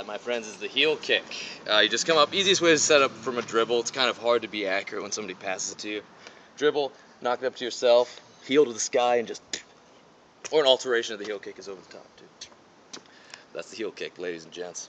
That, my friends, is the heel kick. Uh, you just come up, easiest way to set up from a dribble. It's kind of hard to be accurate when somebody passes it to you. Dribble, knock it up to yourself, heel to the sky, and just, or an alteration of the heel kick is over the top, too. That's the heel kick, ladies and gents.